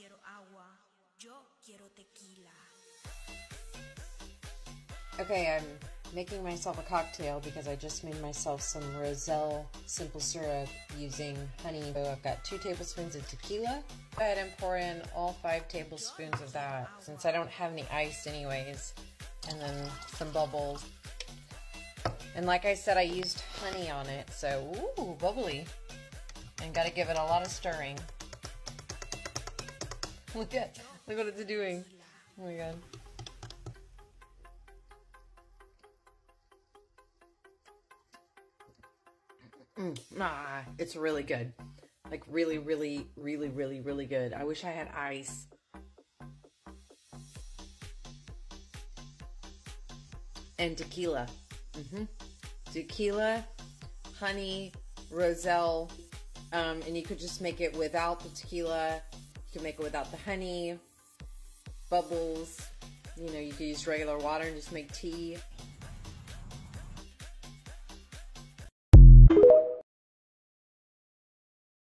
agua, yo quiero tequila. Okay, I'm making myself a cocktail because I just made myself some Roselle simple syrup using honey. So I've got two tablespoons of tequila. Go ahead and pour in all five tablespoons of that since I don't have any ice anyways. And then some bubbles. And like I said, I used honey on it, so ooh, bubbly. And gotta give it a lot of stirring. Look at, look what it's doing. Oh my god. Mm, nah, it's really good. Like really, really, really, really, really good. I wish I had ice. And tequila. Mm-hmm. Tequila, honey, roselle, um, and you could just make it without the tequila. You can make it without the honey, bubbles. You know, you can use regular water and just make tea.